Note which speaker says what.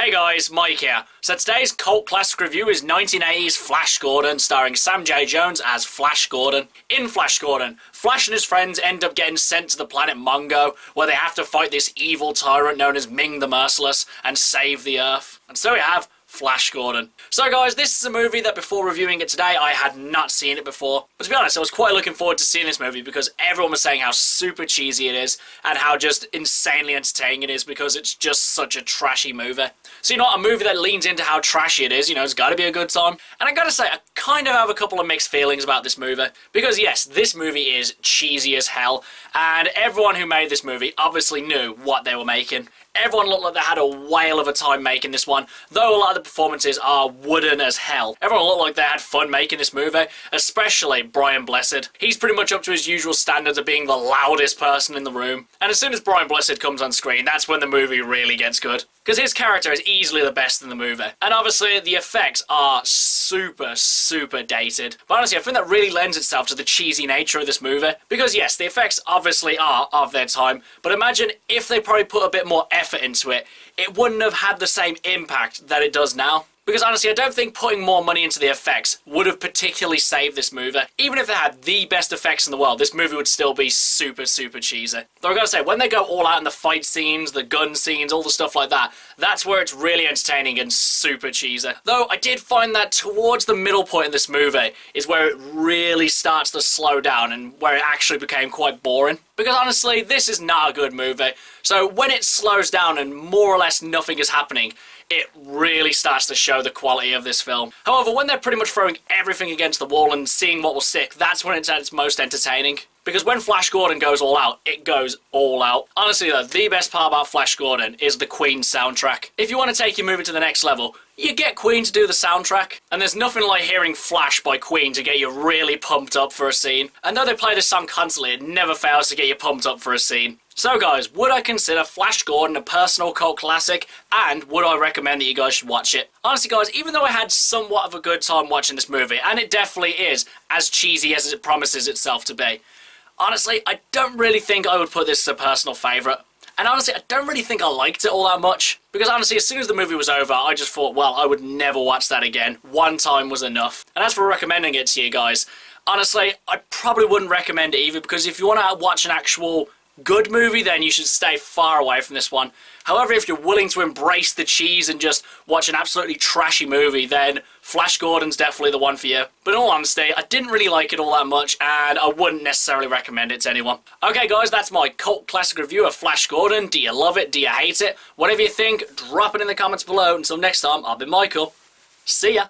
Speaker 1: Hey guys, Mike here. So today's cult classic review is 1980's Flash Gordon, starring Sam J. Jones as Flash Gordon. In Flash Gordon, Flash and his friends end up getting sent to the planet Mongo, where they have to fight this evil tyrant known as Ming the Merciless and save the Earth. And so we have Flash Gordon. So guys, this is a movie that before reviewing it today, I had not seen it before. But to be honest, I was quite looking forward to seeing this movie because everyone was saying how super cheesy it is and how just insanely entertaining it is because it's just such a trashy movie. So you know, a movie that leans into how trashy it is, you know, it's gotta be a good time. And I gotta say, I kind of have a couple of mixed feelings about this movie. Because yes, this movie is cheesy as hell, and everyone who made this movie obviously knew what they were making. Everyone looked like they had a whale of a time making this one, though a lot of the performances are wooden as hell. Everyone looked like they had fun making this movie, especially Brian Blessed. He's pretty much up to his usual standards of being the loudest person in the room. And as soon as Brian Blessed comes on screen, that's when the movie really gets good. Because his character is easily the best in the movie. And obviously, the effects are super, super dated. But honestly, I think that really lends itself to the cheesy nature of this movie. Because yes, the effects obviously are of their time, but imagine if they probably put a bit more effort into it, it wouldn't have had the same impact that it does now. Because honestly, I don't think putting more money into the effects would have particularly saved this movie. Even if they had the best effects in the world, this movie would still be super, super cheesy. Though I gotta say, when they go all out in the fight scenes, the gun scenes, all the stuff like that, that's where it's really entertaining and super cheesy. Though I did find that towards the middle point of this movie is where it really starts to slow down and where it actually became quite boring. Because honestly, this is not a good movie. So when it slows down and more or less nothing is happening, it really starts to show the quality of this film. However, when they're pretty much throwing everything against the wall and seeing what will stick, that's when it's at its most entertaining. Because when Flash Gordon goes all out, it goes all out. Honestly though, the best part about Flash Gordon is the Queen soundtrack. If you want to take your movie to the next level, you get Queen to do the soundtrack. And there's nothing like hearing Flash by Queen to get you really pumped up for a scene. And though they play this song constantly, it never fails to get you pumped up for a scene. So guys, would I consider Flash Gordon a personal cult classic? And would I recommend that you guys should watch it? Honestly guys, even though I had somewhat of a good time watching this movie, and it definitely is as cheesy as it promises itself to be, honestly, I don't really think I would put this as a personal favourite. And honestly, I don't really think I liked it all that much. Because honestly, as soon as the movie was over, I just thought, well, I would never watch that again. One time was enough. And as for recommending it to you guys, honestly, I probably wouldn't recommend it either because if you want to watch an actual good movie, then you should stay far away from this one. However, if you're willing to embrace the cheese and just watch an absolutely trashy movie, then Flash Gordon's definitely the one for you. But in all honesty, I didn't really like it all that much, and I wouldn't necessarily recommend it to anyone. Okay, guys, that's my cult classic review of Flash Gordon. Do you love it? Do you hate it? Whatever you think, drop it in the comments below. Until next time, I've been Michael. See ya!